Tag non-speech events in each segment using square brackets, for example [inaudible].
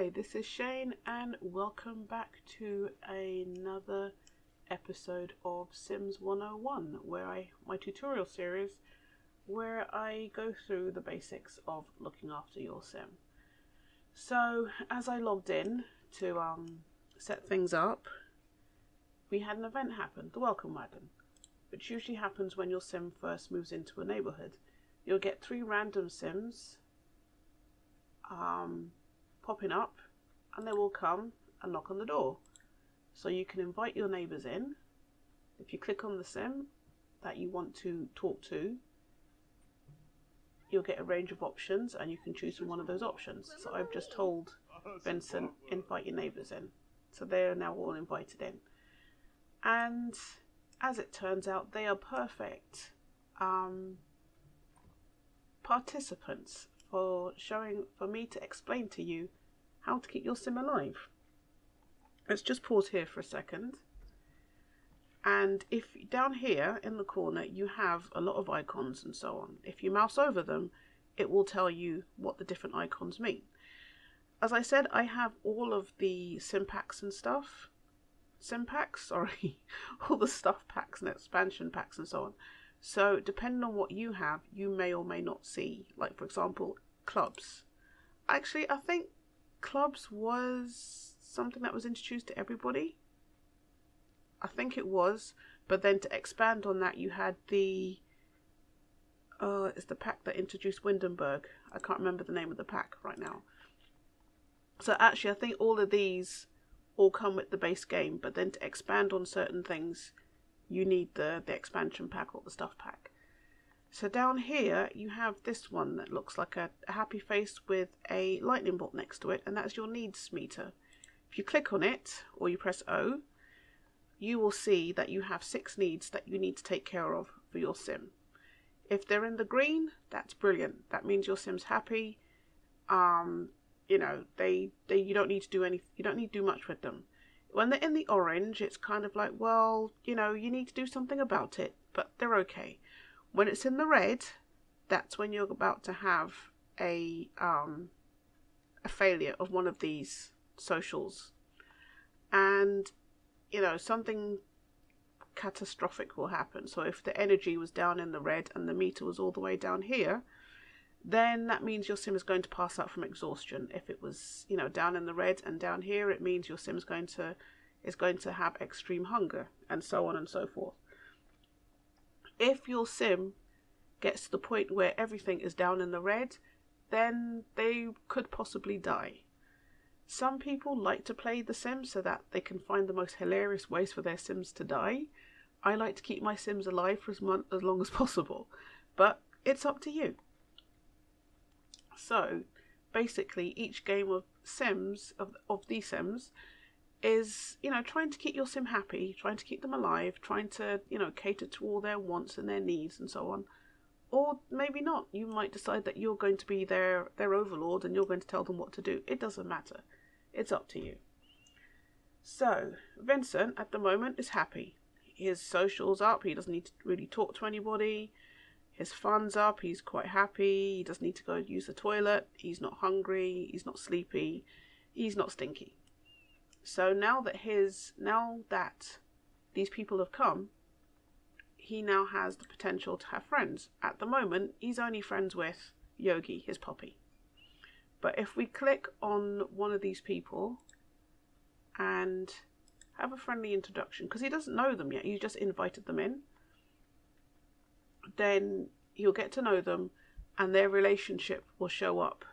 Hi, this is Chaynne, and welcome back to another episode of Sims 101, where I my tutorial series where I go through the basics of looking after your sim. So, as I logged in to um, set things up, we had an event happen, the welcome wagon, which usually happens when your sim first moves into a neighborhood. You'll get three random sims um, popping up and they will come and knock on the door. So you can invite your neighbours in. If you click on the sim that you want to talk to, you'll get a range of options and you can choose from one of those options. So I've just told Vincent, invite your neighbours in. So they are now all invited in. And as it turns out, they are perfect um, participants for showing for me to explain to you how to keep your sim alive. Let's just pause here for a second. And if down here in the corner you have a lot of icons and so on, if you mouse over them, it will tell you what the different icons mean. As I said, I have all of the sim packs and stuff. Sim packs, [laughs] sorry, all the stuff packs and expansion packs and so on. So depending on what you have, you may or may not see. Like for example, clubs. Actually, I think clubs was something that was introduced to everybody. I think it was, but then to expand on that, you had the uh, it's the pack that introduced Windenburg. I can't remember the name of the pack right now. So actually, I think all of these all come with the base game, but then to expand on certain things, you need the, the expansion pack or the stuff pack. So down here you have this one that looks like a, happy face with a lightning bolt next to it and that's your needs meter. If you click on it or you press O, you will see that you have six needs that you need to take care of for your sim. If they're in the green, that's brilliant. That means your sim's happy. Um, you know, they, they you don't need to do any you don't need to do much with them. When they're in the orange, it's kind of like, well, you know, you need to do something about it, but they're okay. When it's in the red, that's when you're about to have a um, a failure of one of these socials, and you know something catastrophic will happen. So if the energy was down in the red and the meter was all the way down here, then that means your sim is going to pass out from exhaustion. If it was, you know, down in the red and down here, it means your sim is going to is going to have extreme hunger and so on and so forth. If your sim gets to the point where everything is down in the red, then they could possibly die. Some people like to play the Sims so that they can find the most hilarious ways for their Sims to die. I like to keep my Sims alive for as, mon- as long as possible, but it's up to you. So, basically, each game of Sims, of, of these Sims, is, you know, trying to keep your Sim happy, trying to keep them alive, trying to, you know, cater to all their wants and their needs and so on. Or maybe not. You might decide that you're going to be their, their overlord and you're going to tell them what to do. It doesn't matter. It's up to you. So, Vincent at the moment is happy. His social's up, he doesn't need to really talk to anybody. His fun's up, he's quite happy, he doesn't need to go use the toilet, he's not hungry, he's not sleepy, he's not stinky. So now that his now that these people have come, he now has the potential to have friends. At the moment, he's only friends with Yogi, his puppy. But if we click on one of these people and have a friendly introduction, because he doesn't know them yet, he's just invited them in, then you'll get to know them and their relationship will show up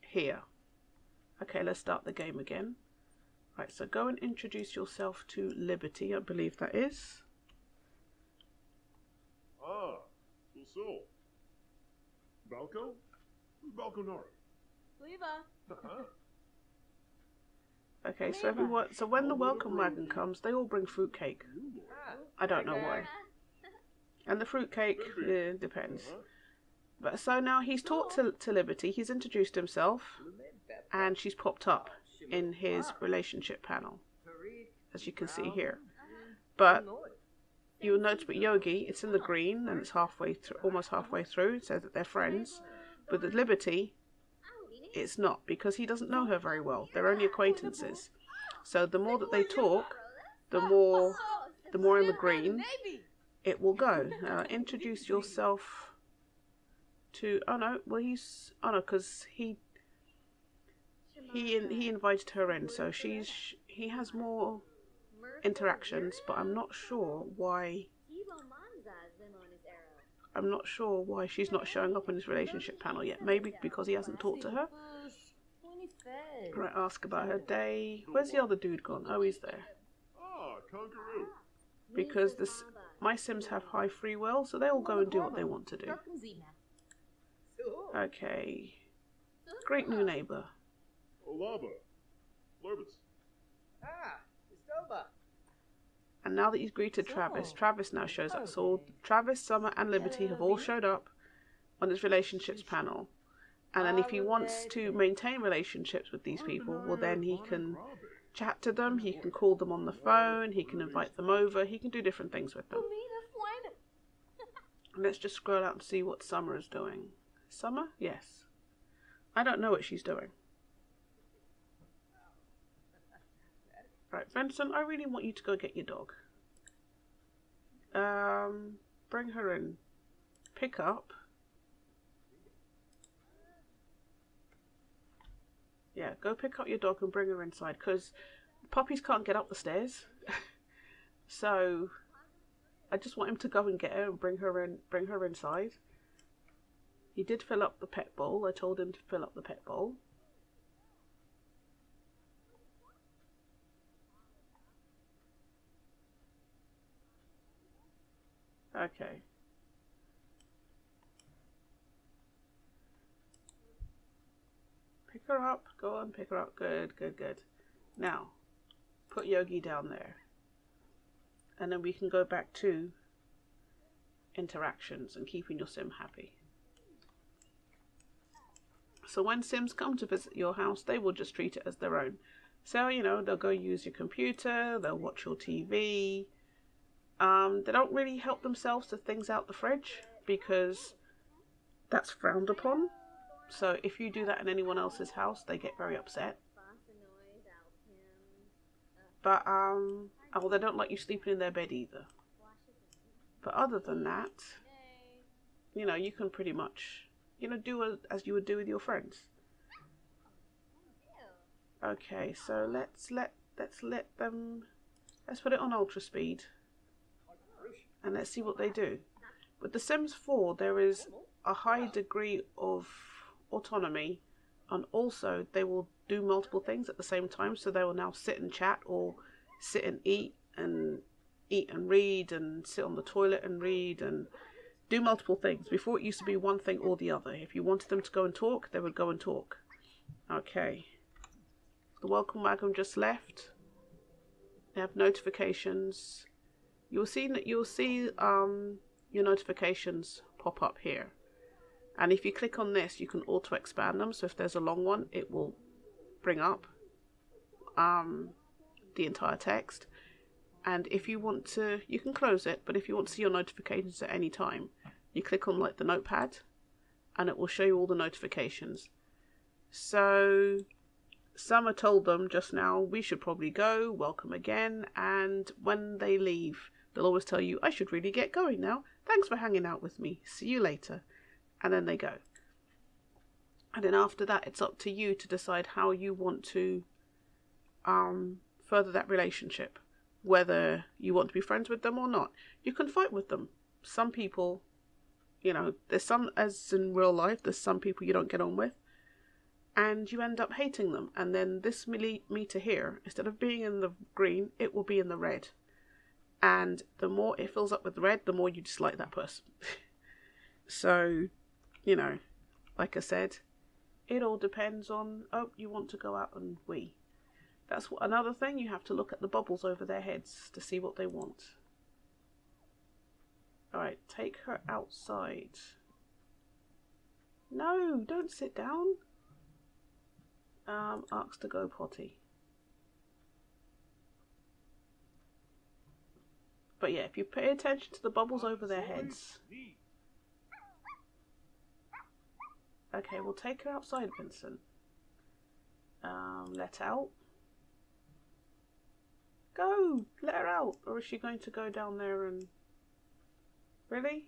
here. Okay, let's start the game again. Right, so go and introduce yourself to Liberty, I believe that is. Ah, so so. Balco? Who's Balconaro? Lever. [laughs] Uh-huh. Okay, so everyone, so when the welcome wagon comes, they all bring fruitcake. I don't know why. And the fruitcake eh, depends. Uh-huh. But so now he's talked to, to Liberty, he's introduced himself, and she's popped up in his relationship panel, as you can see here. But you'll notice with Yogi, it's in the green and it's halfway through, almost halfway through. so that they're friends. But with Liberty, it's not because he doesn't know her very well. They're only acquaintances. So the more that they talk, the more the more in the green it will go. Uh, introduce yourself to. Oh no, well he's. Oh no, because he he in, he invited her in, so she's he has more interactions, but I'm not sure why. I'm not sure why she's not showing up in his relationship panel yet. Maybe because he hasn't talked to her. Right, ask about her day. Where's the other dude gone? Oh, he's there. Because this my Sims have high free will, so they all go and do what they want to do. Okay. Great new neighbor. Olaba. Lorbus. Ah, Istoba. And now that he's greeted Travis, Travis now shows up. So all- Travis, Summer, and Liberty have all showed up on his relationships panel. And then if he wants to maintain relationships with these people, well then he can chat to them, he can call them on the phone, he can invite them over, he can do different things with them. [laughs] Let's just scroll out and see what Summer is doing. Summer? Yes. I don't know what she's doing. Right, Vincent, I really want you to go get your dog. Um, bring her in. Pick up. Yeah, go pick up your dog and bring her inside because puppies can't get up the stairs. [laughs] so I just want him to go and get her and bring her in bring her inside. He did fill up the pet bowl. I told him to fill up the pet bowl. Okay. Pick her up. Go on, pick her up. Good, good, good. Now, put Yogi down there. And then we can go back to interactions and keeping your sim happy. So when sims come to visit your house, they will just treat it as their own. So, you know, they'll go use your computer, they'll watch your TV. Um, they don't really help themselves to things out the fridge because that's frowned upon. So if you do that in anyone else's house, they get very upset. But um, oh, they don't like you sleeping in their bed either. But other than that, you know, you can pretty much, you know, do as, as you would do with your friends. Okay, so let's let let's let them let's put it on ultra speed and let's see what they do. With The Sims 4, there is a high degree of autonomy, and also they will do multiple things at the same time. So they will now sit and chat, or sit and eat, and eat and read, and sit on the toilet and read, and do multiple things. Before it used to be one thing or the other. If you wanted them to go and talk, they would go and talk. Okay. The welcome wagon just left. They have notifications. You'll see you'll see um, your notifications pop up here. And if you click on this, you can auto expand them. So if there's a long one, it will bring up um, the entire text. And if you want to, you can close it. But if you want to see your notifications at any time, you click on like the notepad, and it will show you all the notifications. So Summer told them just now we should probably go. Welcome again. And when they leave, they'll always tell you, I should really get going now. Thanks for hanging out with me. See you later. And then they go. And then after that, it's up to you to decide how you want to um, further that relationship. Whether you want to be friends with them or not. You can fight with them. Some people, you know, there's some, as in real life, there's some people you don't get on with. And you end up hating them. And then this meter here, instead of being in the green, it will be in the red and the more it fills up with red, the more you dislike that person. [laughs] so, you know, like I said, it all depends on oh, you want to go out and wee. That's what, another thing. You have to look at the bubbles over their heads to see what they want. All right, take her outside. No, don't sit down. Um, ask to go potty. But yeah, if you pay attention to the bubbles over their heads. Okay, we'll take her outside, Vincent. um, let out. Go! Let her out! Or is she going to go down there and. Really?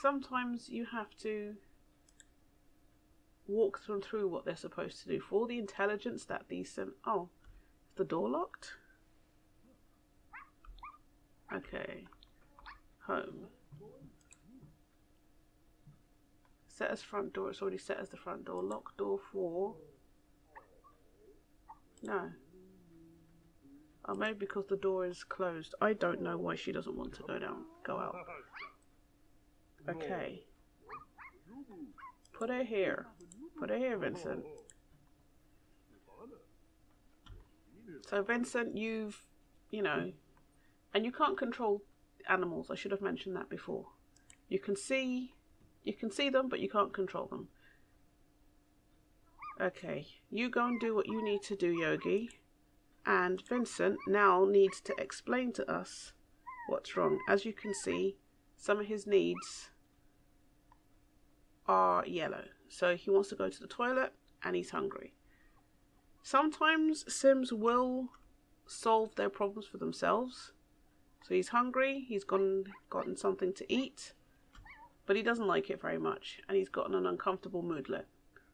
Sometimes you have to walk them through what they're supposed to do. For all the intelligence that these sim. Oh, is the door locked? Okay. Home. Set as front door. It's already set as the front door. Lock door for. No. Oh, maybe because the door is closed. I don't know why she doesn't want to go down. Go out. Okay. Put her here. Put her here, Vincent. So, Vincent, you've, you know, and you can't control animals. I should have mentioned that before. You can see, you can see them, but you can't control them. Okay, you go and do what you need to do, Yogi. And Vincent now needs to explain to us what's wrong. As you can see, some of his needs are yellow. So he wants to go to the toilet and he's hungry. Sometimes Sims will solve their problems for themselves. So he's hungry, he's gone gotten something to eat, but he doesn't like it very much, and he's gotten an uncomfortable moodlet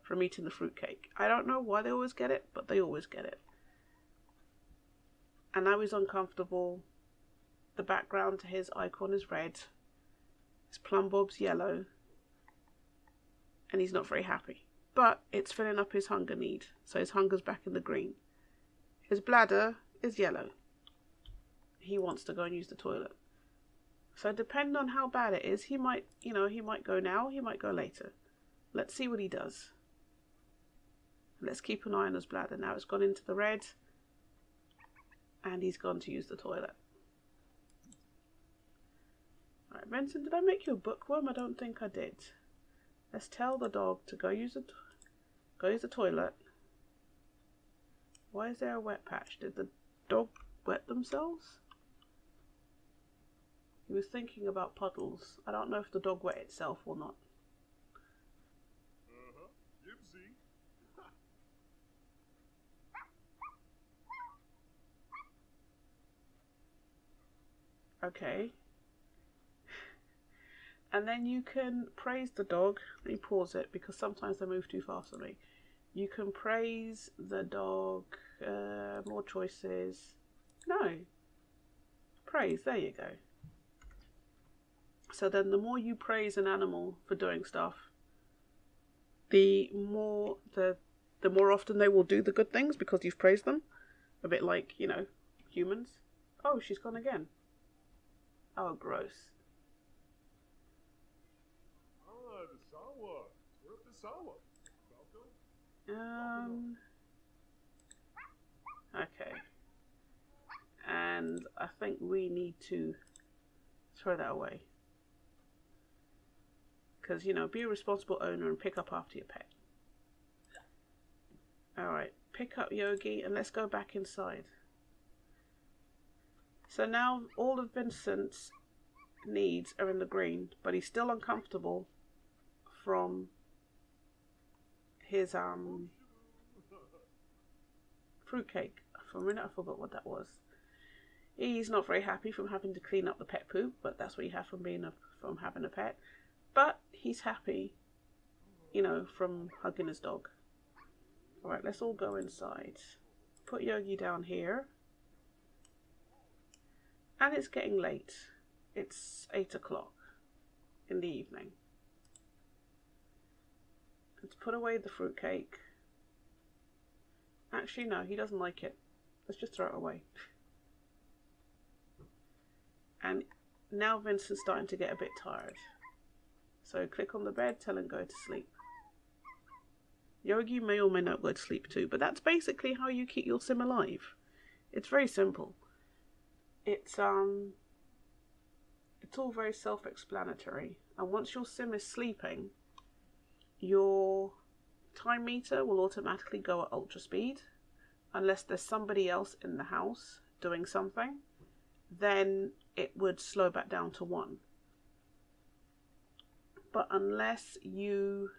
from eating the fruitcake. I don't know why they always get it, but they always get it. And now he's uncomfortable. The background to his icon is red. His plumbob's yellow. And he's not very happy. But it's filling up his hunger need, so his hunger's back in the green. His bladder is yellow. He wants to go and use the toilet. So depending on how bad it is, he might, you know, he might go now, he might go later. Let's see what he does. Let's keep an eye on his bladder. Now it's gone into the red and he's gone to use the toilet. Alright, Vincent, did I make you a bookworm? I don't think I did. Let's tell the dog to go use the go use the toilet. Why is there a wet patch? Did the dog wet themselves? He was thinking about puddles. I don't know if the dog wet itself or not. Uh-huh. Yipsy. [laughs] Okay. And then you can praise the dog. Let me pause it because sometimes they move too fast for me. You can praise the dog. Uh, more choices. No. Praise. There you go. So then, the more you praise an animal for doing stuff, the more the the more often they will do the good things because you've praised them. A bit like you know humans. Oh, she's gone again. Oh, gross. Ah, the Sawa. Falco? Um. Okay. And I think we need to throw that away. Because, you know, be a responsible owner and pick up after your pet. Alright, pick up Yogi and let's go back inside. So now all of Vincent's needs are in the green, but he's still uncomfortable from his um fruitcake. For a minute, I forgot what that was. He's not very happy from having to clean up the pet poop, but that's what you have from being a, from having a pet. But he's happy, you know, from hugging his dog. All right, let's all go inside. Put Yogi down here. And it's getting late. It's eight o'clock in the evening. Let's put away the fruitcake. Actually, no, he doesn't like it. Let's just throw it away. And now Vincent's starting to get a bit tired. So click on the bed, tell him go to sleep. Yogi may or may not go to sleep too, but that's basically how you keep your sim alive. It's very simple. It's um it's all very self-explanatory. And once your sim is sleeping, your time meter will automatically go at ultra speed unless there's somebody else in the house doing something then it would slow back down to one but unless you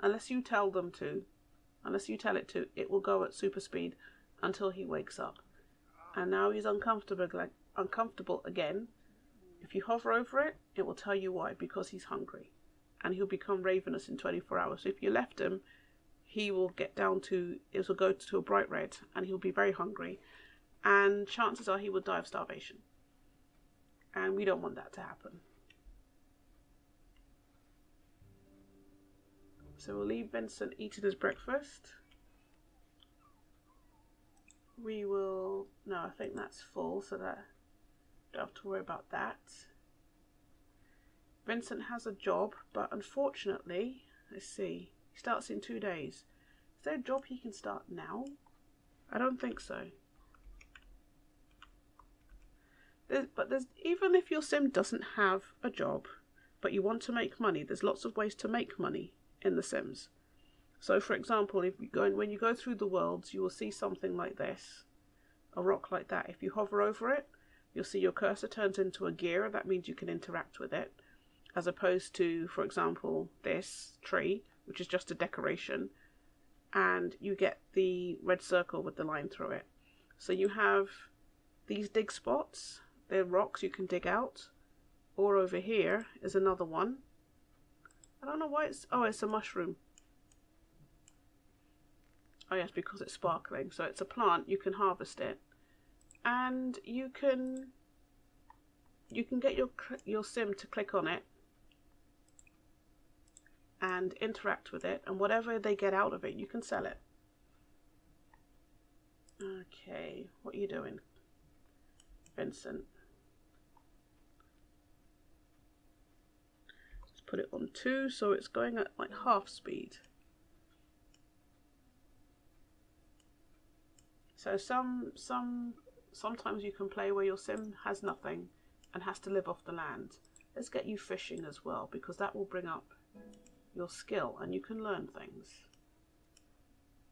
unless you tell them to, unless you tell it to, it will go at super speed until he wakes up. And now he's uncomfortable like uncomfortable again. If you hover over it, it will tell you why because he's hungry. And he'll become ravenous in 24 hours. So if you left him, he will get down to it will go to a bright red and he'll be very hungry. And chances are he will die of starvation. And we don't want that to happen. So we'll leave Vincent eating his breakfast. We will, no, I think that's full, so that don't have to worry about that. Vincent has a job, but unfortunately, let's see, he starts in two days. Is there a job he can start now? I don't think so. There's, but there's even if your sim doesn't have a job, but you want to make money, there's lots of ways to make money in The Sims. So, for example, if you go when you go through the worlds, you will see something like this, a rock like that. If you hover over it, you'll see your cursor turns into a gear. That means you can interact with it, as opposed to, for example, this tree, which is just a decoration, and you get the red circle with the line through it. So you have these dig spots. They're rocks you can dig out. Or over here is another one I don't know why it's... Oh, it's a mushroom. Oh yes, because it's sparkling. So it's a plant. You can harvest it. And you can... You can get your, your sim to click on it. And interact with it. And whatever they get out of it, you can sell it. Okay, what are you doing? Vincent. Let's put it on 2 so it's going at like half speed. So some some sometimes you can play where your sim has nothing and has to live off the land. Let's get you fishing as well because that will bring up your skill and you can learn things.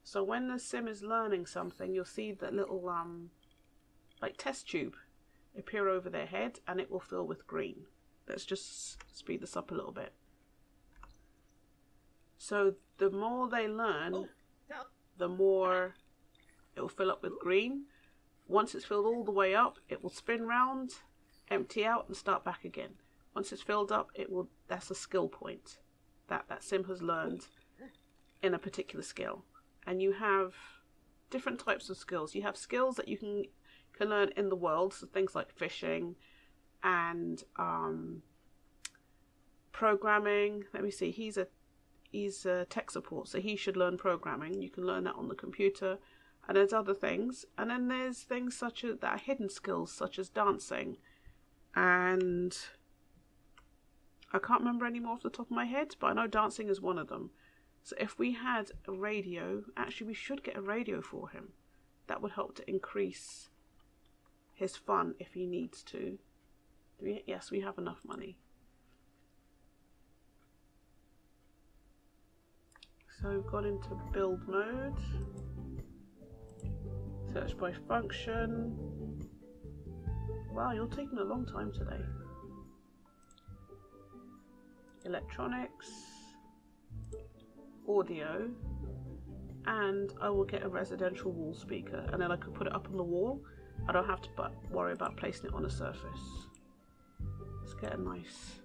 So when the sim is learning something, you'll see that little um like test tube appear over their head and it will fill with green. Let's just speed this up a little bit. So the more they learn, oh, the more it will fill up with green. Once it's filled all the way up, it will spin round, empty out, and start back again. Once it's filled up, it will. That's a skill point that that sim has learned in a particular skill. And you have different types of skills. You have skills that you can can learn in the world, so things like fishing, and um, programming. Let me see. He's a he's a tech support, so he should learn programming. You can learn that on the computer. And there's other things. And then there's things such as that are hidden skills, such as dancing. And I can't remember any more off the top of my head, but I know dancing is one of them. So if we had a radio, actually we should get a radio for him. That would help to increase his fun if he needs to. We, yes, we have enough money. So we've gone into build mode. Search by function. Wow, you're taking a long time today. Electronics. Audio. And I will get a residential wall speaker. And then I can put it up on the wall. I don't have to worry about placing it on a surface. Let's get a nice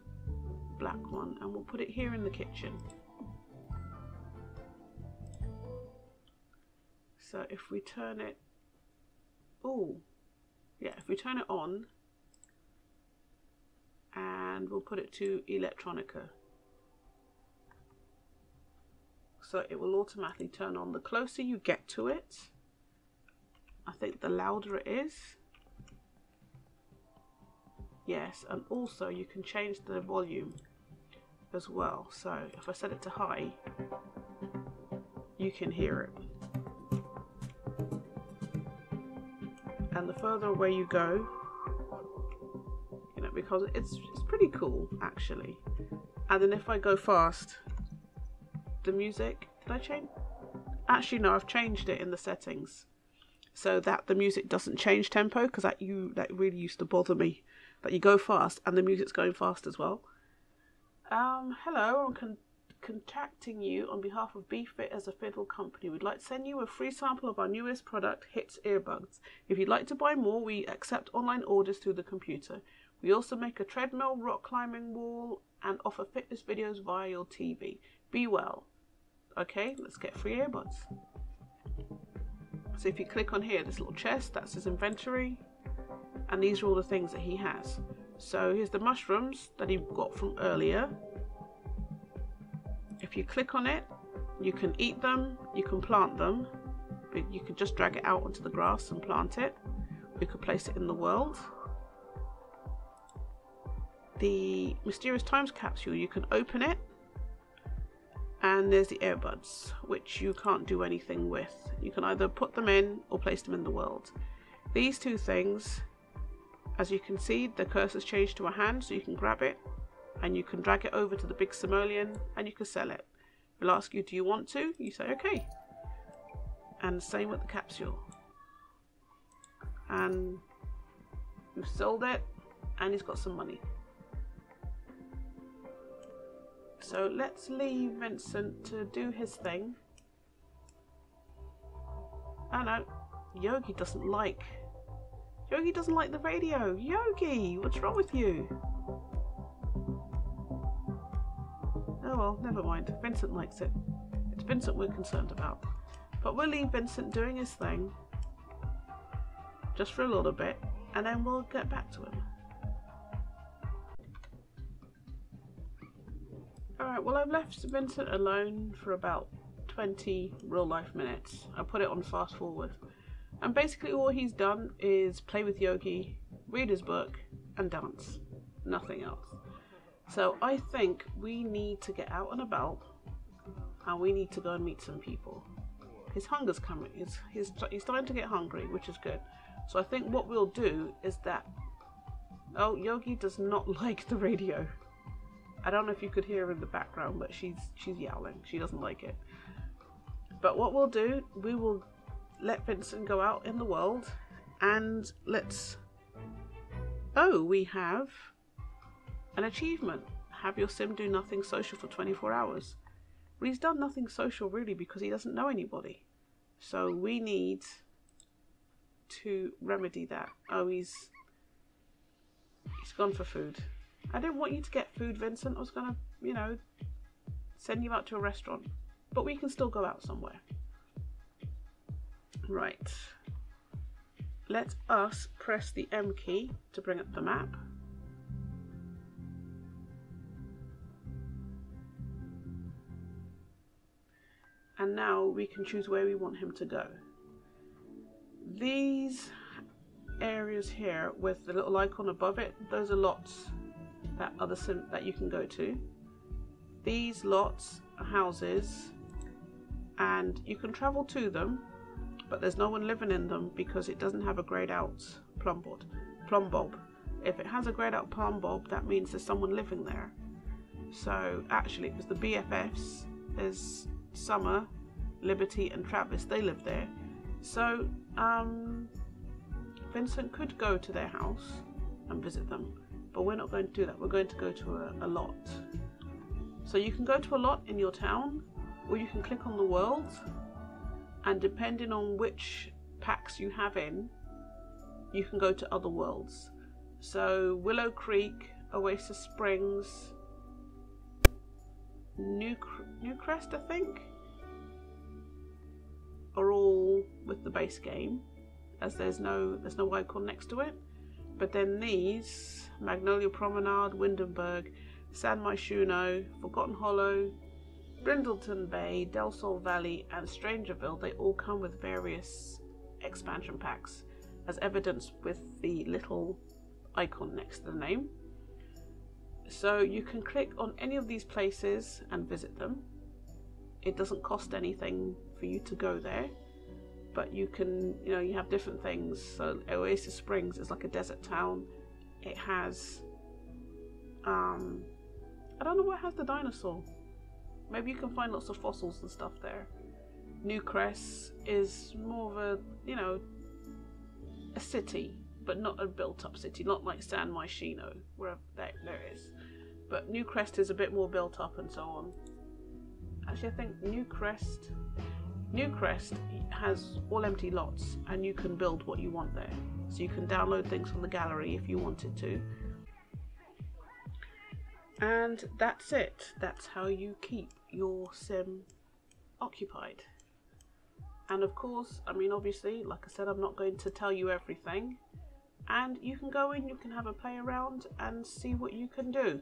black one and we'll put it here in the kitchen. So if we turn it, oh, yeah, if we turn it on and we'll put it to electronica. So it will automatically turn on. The closer you get to it, I think the louder it is. Yes, and also you can change the volume as well. So if I set it to high, you can hear it. And the further away you go, because it's it's pretty cool actually. And then if I go fast, the music, did I change? Actually, no, I've changed it in the settings so that the music doesn't change tempo because that you that really used to bother me that you go fast and the music's going fast as well. Um, hello, I'm con- contacting you on behalf of BeFit as a Fiddle company. We'd like to send you a free sample of our newest product, Hits Earbuds. If you'd like to buy more, we accept online orders through the computer. We also make a treadmill, rock climbing wall, and offer fitness videos via your TV. Be well. Okay, let's get free earbuds. So if you click on here, this little chest, that's his inventory. And these are all the things that he has. So here's the mushrooms that he got from earlier. If you click on it, you can eat them, you can plant them, but you can just drag it out onto the grass and plant it. You could place it in the world. The Mysterious Times capsule, you can open it, and there's the earbuds, which you can't do anything with. You can either put them in or place them in the world. These two things, as you can see, the cursor's changed to a hand, so you can grab it and you can drag it over to the big simoleon and you can sell it. It'll ask you, do you want to? You say, okay. And same with the capsule. And we've sold it and he's got some money. So let's leave Vincent to do his thing. Ah, I know, Yogi doesn't like. Yogi doesn't like the radio. Yogi, what's wrong with you? Oh well, never mind. Vincent likes it. It's Vincent we're concerned about. But we'll leave Vincent doing his thing just for a little bit and then we'll get back to him. Alright, well, I've left Vincent alone for about 20 real life minutes. I put it on fast forward. And basically, all he's done is play with Yogi, read his book, and dance. Nothing else. So I think we need to get out and about and we need to go and meet some people. His hunger's coming. He's, he's, he's starting to get hungry, which is good. So I think what we'll do is that. Oh, Yogi does not [laughs] like the radio. I don't know if you could hear her in the background, but she's she's yowling. She doesn't like it. But what we'll do, we will let Vincent go out in the world and let's. Oh, we have an achievement. Have your sim do nothing social for 24 hours. Well, he's done nothing social really because he doesn't know anybody. So we need to remedy that. Oh, he's he's gone for food. I didn't want you to get food, Vincent. I was gonna, you know, send you out to a restaurant, but we can still go out somewhere. Right. Let us press the M key to bring up the map. and now we can choose where we want him to go. These areas here with the little icon above it, those are lots that other sim that you can go to. These lots are houses and you can travel to them but there's no one living in them because it doesn't have a grayed out plumb board, plumbob. If it has a grayed out plumbob that means there's someone living there. So actually it was the BFFs, there's Summer, Liberty, and Travis. They live there. So, um, Vincent could go to their house and visit them, but we're not going to do that. We're going to go to a, a lot. So, you can go to a lot in your town, or you can click on the world, and depending on which packs you have in, you can go to other worlds. So, Willow Creek, Oasis Springs, New Newcrest, I think, are all with the base game, as there's no there's no icon next to it. But then these Magnolia Promenade, Windenburg, San Myshuno, Forgotten Hollow, Brindleton Bay, Del Sol Valley, and Strangerville, they all come with various expansion packs, as evidenced with the little icon next to the name. So you can click on any of these places and visit them. It doesn't cost anything for you to go there, but you can, you know, you have different things. So Oasis Springs is like a desert town. It has, um, I don't know what has the dinosaur. Maybe you can find lots of fossils and stuff there. Newcrest is more of a, you know, a city, but not a built-up city, not like San Myshuno, where there, is. but Newcrest is a bit more built up and so on. Actually, I think Newcrest, Newcrest has all empty lots, and you can build what you want there. So you can download things from the gallery if you wanted to. And that's it. That's how you keep your sim occupied. And of course, I mean, obviously, like I said, I'm not going to tell you everything. And you can go in, you can have a play around and see what you can do.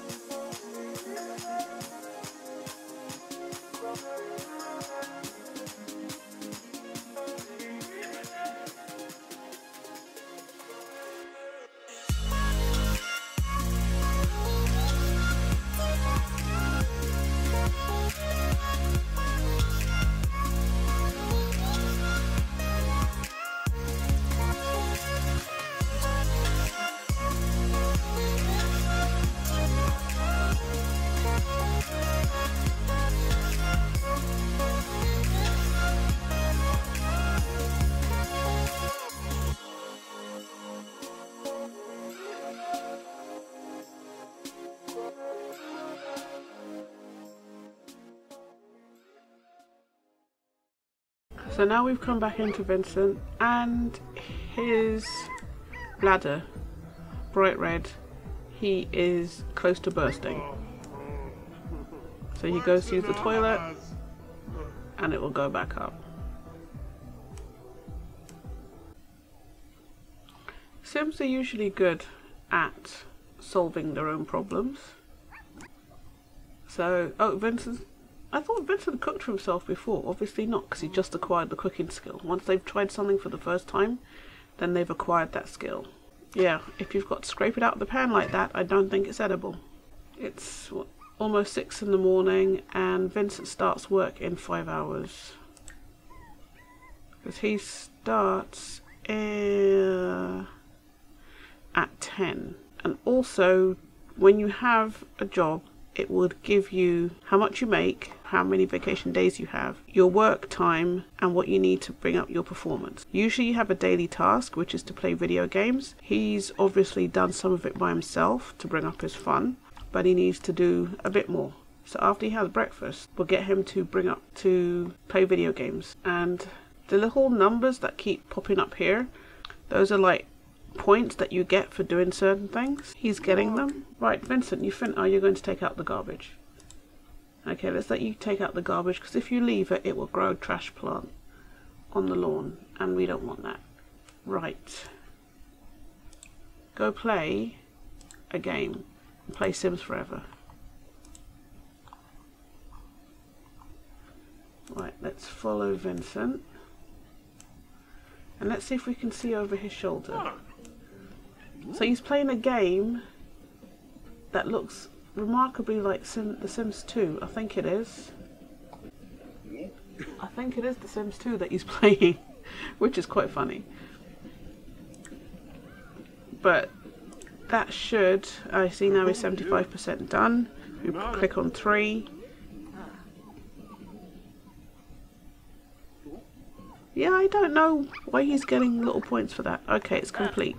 Thank you. So now we've come back into Vincent and his bladder, bright red, he is close to bursting. So he goes to use the toilet and it will go back up. Sims are usually good at solving their own problems. So, oh, Vincent I thought Vincent cooked for himself before. Obviously not, because he just acquired the cooking skill. Once they've tried something for the first time, then they've acquired that skill. Yeah, if you've got to scrape it out of the pan like that, I don't think it's edible. It's almost six in the morning, and Vincent starts work in five hours. Because he starts uh, at 10. And also, when you have a job, it would give you how much you make, how many vacation days you have, your work time, and what you need to bring up your performance. Usually, you have a daily task, which is to play video games. He's obviously done some of it by himself to bring up his fun, but he needs to do a bit more. So, after he has breakfast, we'll get him to bring up to play video games. And the little numbers that keep popping up here, those are like points that you get for doing certain things. He's getting them. Right, Vincent, you fin- are oh, you going to take out the garbage? Okay, let's let you take out the garbage because if you leave it, it will grow a trash plant on the lawn and we don't want that. Right. Go play a game play Sims Forever. Right, let's follow Vincent. And let's see if we can see over his shoulder. So he's playing a game that looks remarkably like Sim The Sims 2. I think it is. I think it is The Sims 2 that he's [laughs] playing, which is quite funny. But that should, I see now he's 75% done. We click on 3. Yeah, I don't know why he's getting little points for that. Okay, it's ah. complete.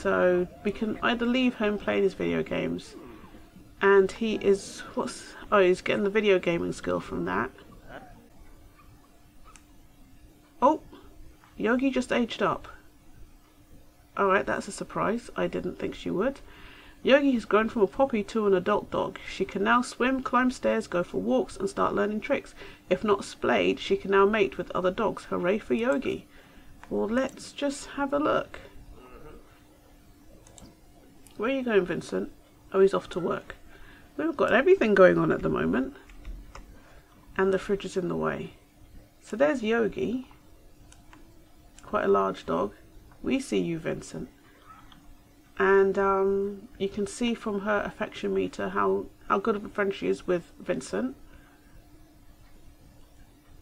So we can either leave him playing his video games and he is what's oh he's getting the video gaming skill from that. Oh Yogi just aged up. Alright, that's a surprise. I didn't think she would. Yogi has grown from a puppy to an adult dog. She can now swim, climb stairs, go for walks, and start learning tricks. If not splayed, she can now mate with other dogs. Hooray for Yogi. Well, let's just have a look. Where are you going, Vincent? Oh, he's off to work. We've got everything going on at the moment. And the fridge is in the way. So there's Yogi. Quite a large dog. We see you, Vincent. and um, you can see from her affection meter how, how good of a friend she is with Vincent.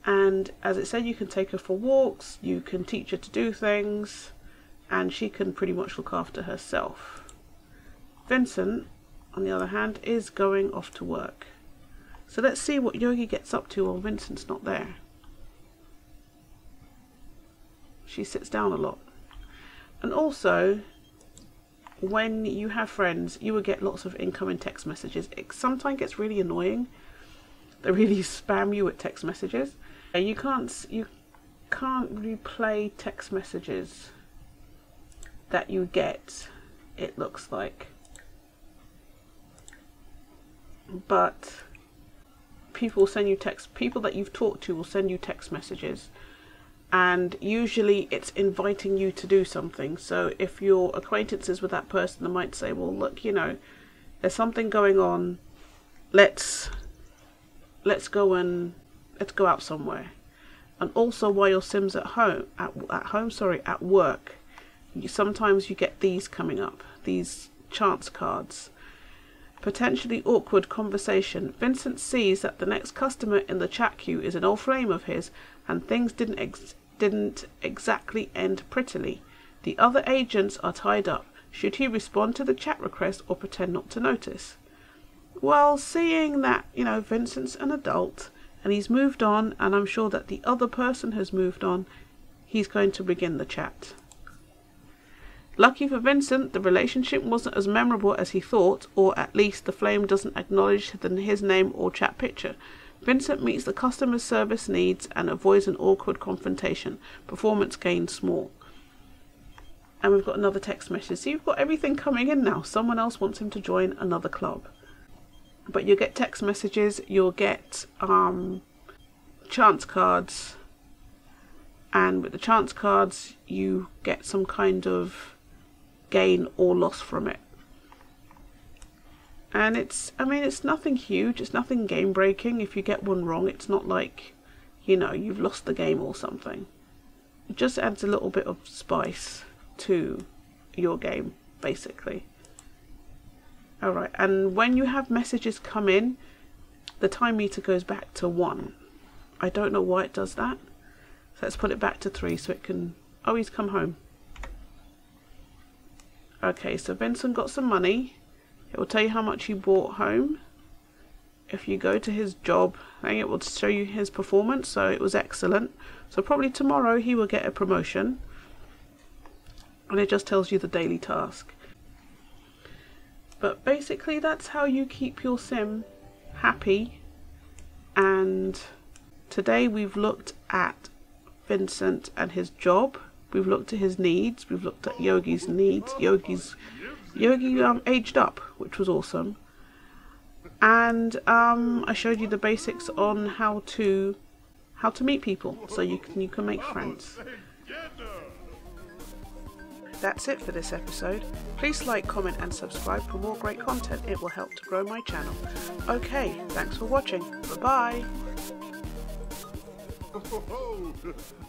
And as it said, you can take her for walks, you can teach her to do things, and she can pretty much look after herself. Vincent, on the other hand, is going off to work. So let's see what Yogi gets up to while Vincent's not there. She sits down a lot. And also, when you have friends, you will get lots of incoming text messages. It sometimes gets really annoying. They really [laughs] spam you with text messages. You can't you can't replay text messages that you get, it looks like. But people send you text people that you've talked to will send you text messages and usually it's inviting you to do something. So if you're acquaintances with that person, they might say, "Well, look, you know, there's something going on. Let's let's go and let's go out somewhere." And also, while your Sim's at home, at, at home, sorry, at work, you, sometimes you get these coming up, these chance cards. Potentially awkward conversation. Vincent sees that the next customer in the chat queue is an old flame of his, and things didn't ex- didn't exactly end prettily. The other agents are tied up. Should he respond to the chat request or pretend not to notice? Well, seeing that, you know, Vincent's an adult and he's moved on, and I'm sure that the other person has moved on, he's going to begin the chat. Lucky for Vincent, the relationship wasn't as memorable as he thought, or at least the flame doesn't acknowledge his name or chat picture. Vincent meets the customer service needs and avoids an awkward confrontation. Performance gained small. And we've got another text message. So you've got everything coming in now. Someone else wants him to join another club. But you'll get text messages, you'll get um, chance cards, and with the chance cards, you get some kind of gain or loss from it. And it's, I mean, it's nothing huge, it's nothing game breaking. If you get one wrong, it's not like, you know, you've lost the game or something. It just adds a little bit of spice to your game, basically. Alright, and when you have messages come in, the time meter goes back to 1. I don't know why it does that. So let's put it back to 3 so it can... Oh, he's come home. Okay, so Vincent got some money. It will tell you how much he brought home. If you go to his job thing, it will show you his performance. So it was excellent. So probably tomorrow he will get a promotion. And it just tells you the daily task. But basically that's how you keep your sim happy. And today we've looked at Vincent and his job We've looked at his needs. We've looked at Yogi's needs. Yogi's Yogi um, aged up, which was awesome. And um, I showed you the basics on how to how to meet people, so you can you can make friends. That's it for this episode. Please like, comment, and subscribe for more great content. It will help to grow my channel. Okay, thanks for watching. Bye bye. [laughs]